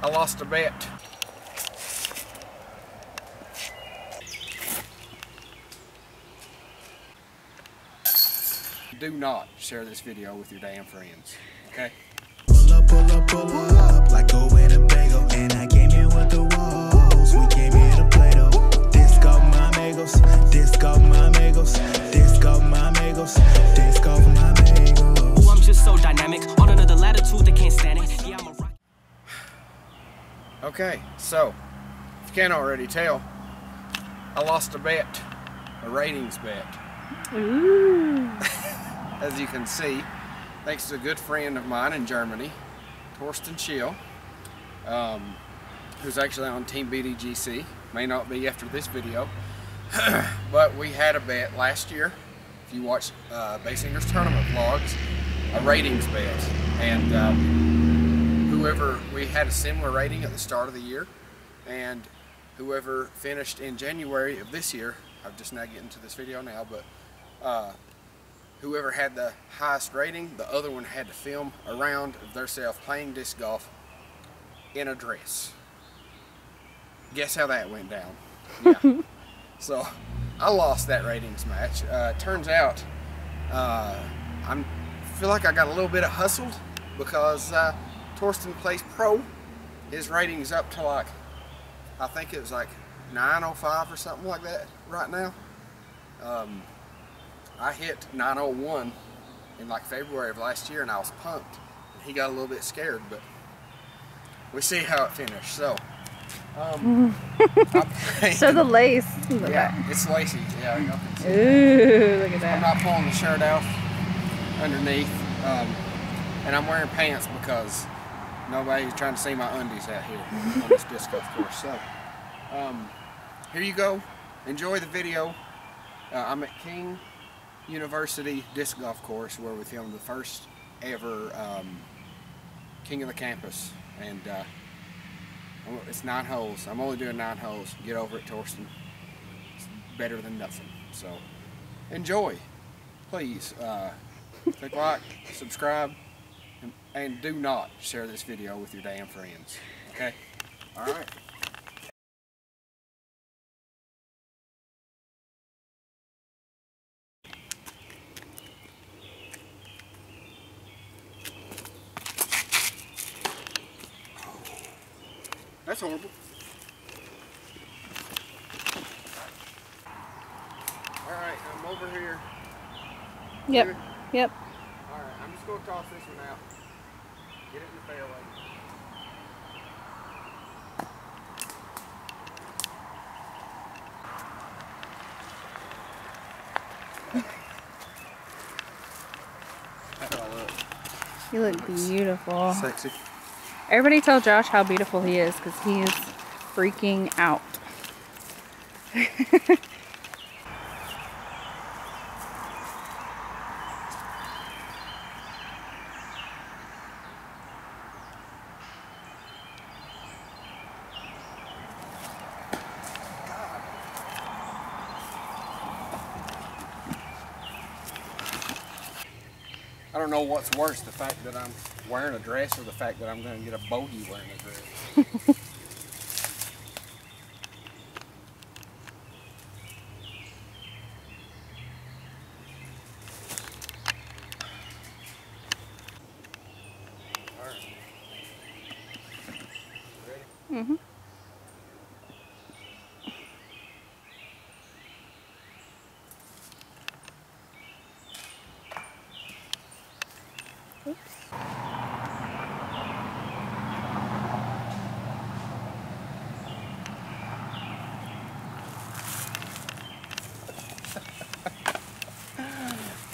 I lost a bet. Do not share this video with your damn friends, okay? Pull up, pull up, pull up, like a Winnebago. And I came here with the walls. We came here to play though. Disco my amigos, disco my amigos, disco my amigos, disco my amigos. Ooh, I'm just so Okay, so, if you can't already tell, I lost a bet, a ratings bet. As you can see, thanks to a good friend of mine in Germany, Thorsten Scheel, um, who's actually on Team BDGC, may not be after this video, but we had a bet last year, if you watch uh, Baysinger's tournament vlogs, a ratings bet, and um, whoever, we had a similar rating at the start of the year, and whoever finished in January of this year, I'm just now getting to this video now, but uh, whoever had the highest rating, the other one had to film a round of themselves playing disc golf in a dress. Guess how that went down? Yeah. so I lost that ratings match. Uh, turns out uh, I'm feel like I got a little bit of hustled because uh, Thorsten plays pro. His rating's up to like I think it was like 905 or something like that right now. Um, I hit 901 in like February of last year and I was pumped. And he got a little bit scared, but we see how it finished. So, um, Show the lace. yeah, back. it's lacy. Yeah. Ooh, look at that. I'm not pulling the shirt off underneath, um, and I'm wearing pants because nobody's trying to see my undies out here on this disc golf course. So, um, here you go. Enjoy the video. Uh, I'm at King University Disc Golf Course where we filmed the first ever um, King of the Campus, and uh, it's nine holes. I'm only doing nine holes. Get over it, Thorsten. It's better than nothing. So, enjoy please uh, click like, subscribe, and, do not share this video with your damn friends. Okay? All right. That's horrible. All right, I'm over here. Yep. Yep. All right, I'm just gonna toss this one out. Get it in the fairway. That's all. You look beautiful. Sexy. Everybody tell Josh how beautiful he is because he is freaking out. I don't know what's worse, the fact that I'm wearing a dress or the fact that I'm gonna get a bogey wearing a dress. All right. Ready? Mm-hmm.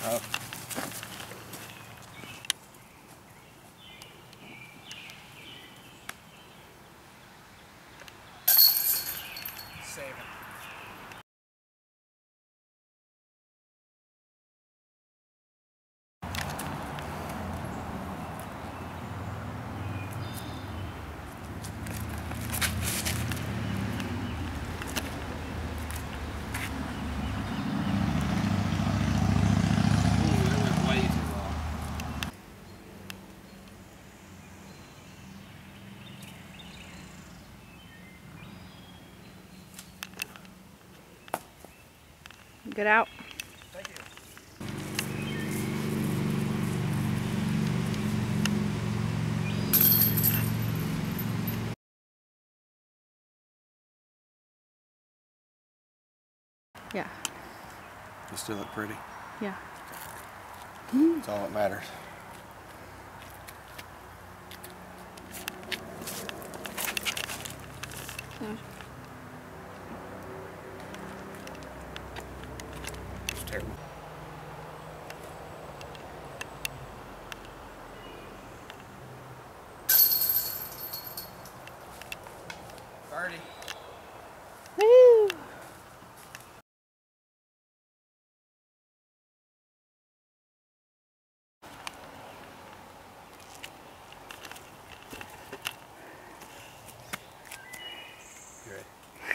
Oh. Seven. Get out. Yeah. You still look pretty. Yeah. That's all that matters. It's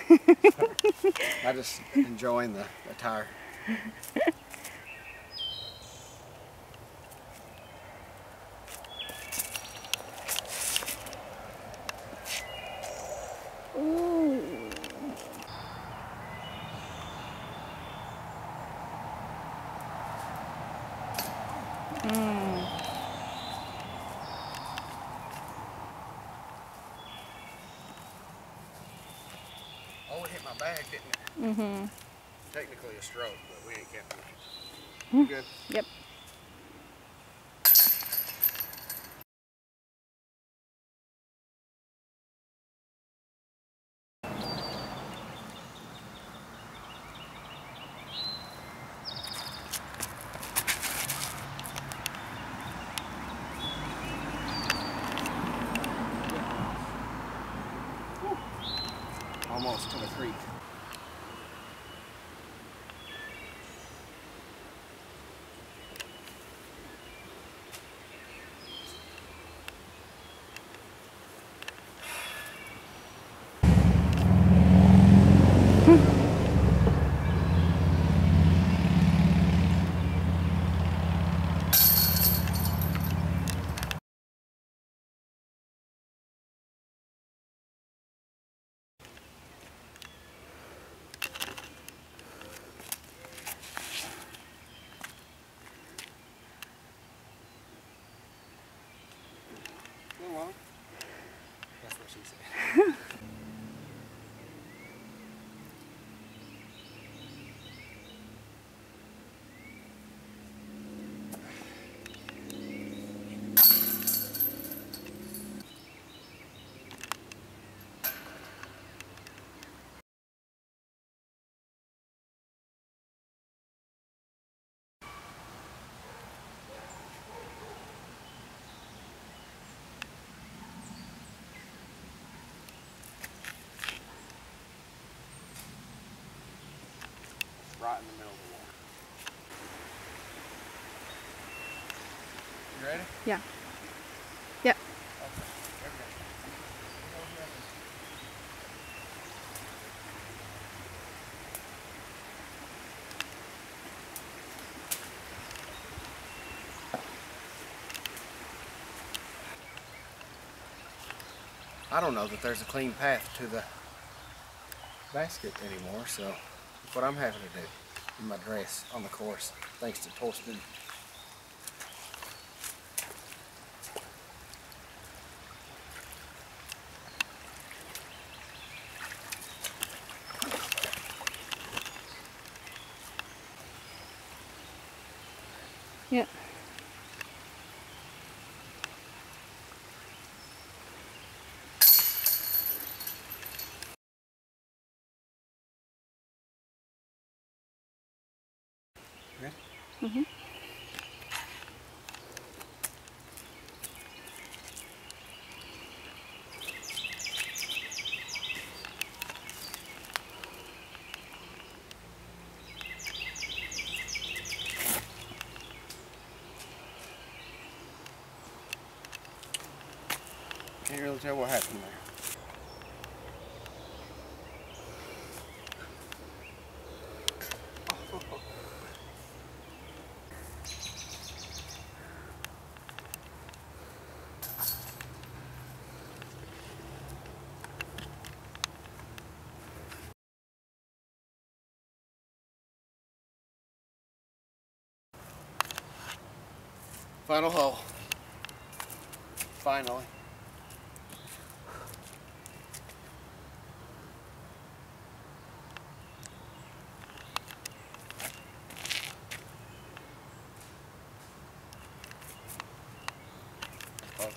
Good. I just enjoying the attire. Ooh. Mm. It hit my bag, didn't it? Mm-hmm. Technically a stroke, but we ain't counting it. You Good. Yep. She. right in the middle of the water. You ready? Yeah. Yep. Okay. Here we go. I don't know that there's a clean path to the basket anymore, so that's what I'm having to do in my dress on the course, thanks to Thorsten. Yep. Is that what happened there? Final hole. Finally. Close.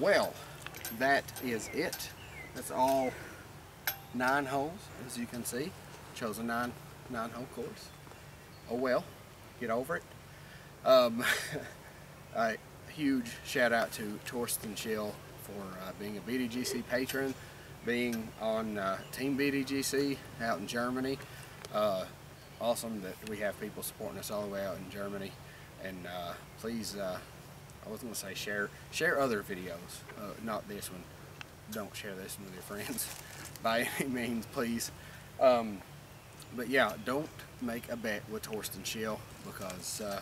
Well, that is it. That's all nine holes, as you can see. Chose a nine nine hole course. Oh well, get over it. Um, a huge shout out to Thorsten Scheel for uh, being a BDGC patron, being on uh, Team BDGC out in Germany. Uh, awesome that we have people supporting us all the way out in Germany. And uh, please, uh, I was going to say share share other videos, uh, not this one. Don't share this one with your friends by any means, please. Um, but yeah, don't make a bet with Thorsten Scheel because uh,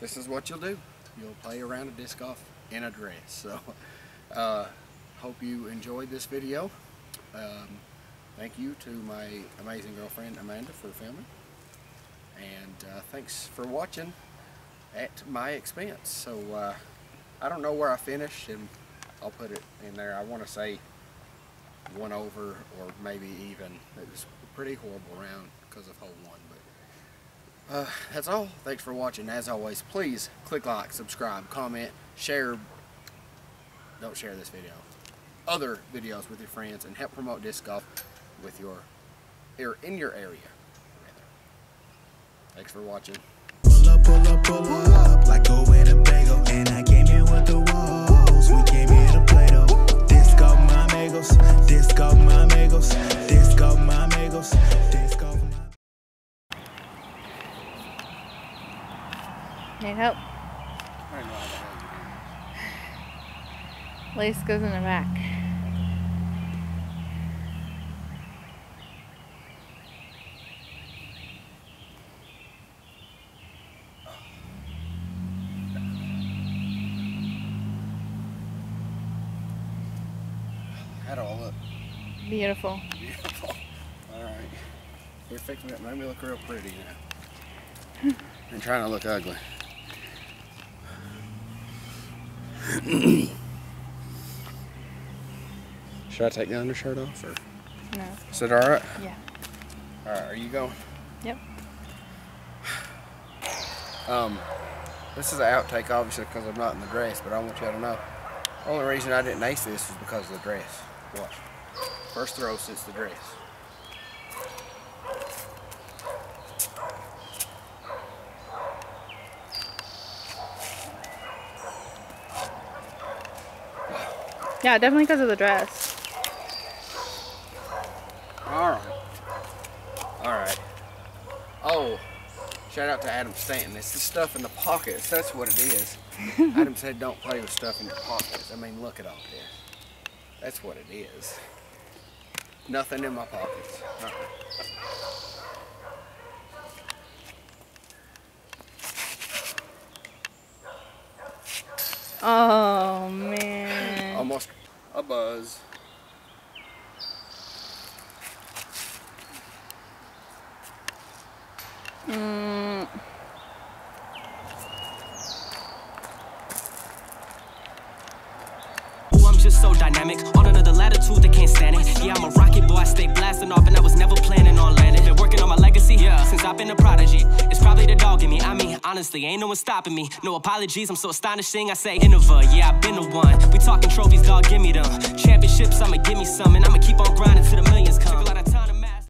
this is what you'll do. You'll play around a disc golf in a dress. So, hope you enjoyed this video. Um, thank you to my amazing girlfriend Amanda for filming. And uh, thanks for watching at my expense. So, uh, I don't know where I finished, and I'll put it in there. I want to say one over or maybe even. It was a pretty horrible round because of hole one. But uh, that's all. Thanks for watching. As always, please click like, subscribe, comment, share. Don't share this video. Other videos with your friends and help promote disc golf with your or in your area. rather. Thanks for watching. Pull up, pull up, pull up, like a Winnebago. And I came in with the walls. We came here to play though. Disco my amigos, disco my amigos, disco my amigos, disco my Need help? I don't know how the hell you do Lace goes in the back. It all look? Beautiful. Beautiful. All right. You're fixing it. Made me look real pretty now. I'm trying to look ugly. Should I take the undershirt off or No. is it all right? Yeah. All right. Are you going? Yep. Um, this is an outtake, obviously, because I'm not in the dress, but I want y'all to know. The only reason I didn't ace this was because of the dress. Watch. First throw since the dress. Yeah, definitely because of the dress. Alright. Alright. Oh, shout out to Adam Stanton. It's the stuff in the pockets. That's what it is. Adam said don't play with stuff in your pockets. I mean, look at all this. That's what it is. Nothing in my pockets. Uh-uh. Oh man. Almost a buzz. Mm, Ooh, I'm On another latitude, they can't stand it. Yeah, I'm a rocket boy, I stay blasting off, and I was never planning on landing. Been working on my legacy, yeah, since I've been a prodigy. It's probably the dog in me. I mean, honestly, ain't no one stopping me. No apologies, I'm so astonishing. I say, Innova, yeah, I've been the one. We talking trophies, dog, give me them. Championships, I'ma give me some, and I'ma keep on grinding till the millions come.